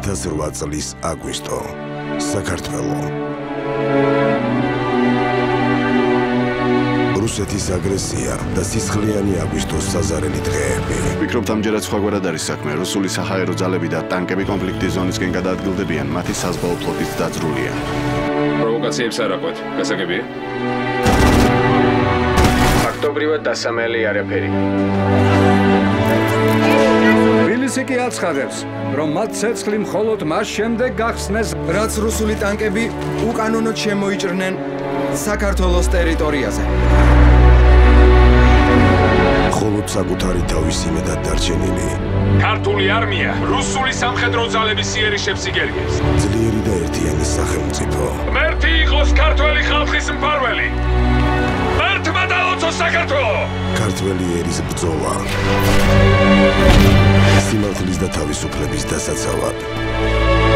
წლის აგვისტო. საქართველო. რუსეთის აგრესია და სისხლიანი აგვისტოს საზარელი დღეები. ვფიქრობ, ამჯერად სხვაგვარად არის საქმე. რუსული საჰაერო ძალები და ტანკები კონფლიქტის ზონისკენ გადაადგილდებიან, მათი საზღვაო ფლოტიც დაძრულია. პროვოკაციებს არ აყვეთ. გასაგებია? ფაქტობრივად დასამელი არაფერი. თბილისი კი აცხადებს, რომ მათ ცეცხლი მხოლოდ მას შემდეგ გახსნეს, რაც რუსული ტანკები უკანონოდ შემოიჭრნენ საქართველოს ტერიტორიაზე. ხოლო საკუთარი თავის იმედად დარჩენილი. ქართული არმია რუსული სამხედრო ძალების იერიშებს იგერიებს. ძლიერი და ერთიანი სახელმწიფო. მერტი იყოს ქართველი ხალხის მფარველი. მერტმა დაუწო საქართველო. ქართველი ერის ბრძოლა. სიმართლის და თავისუფლების დასაცავად.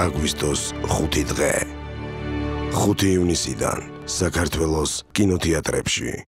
აგვისტოს 5 დღე. 5 ივნისიდან საქართველოს კინოთეატრებში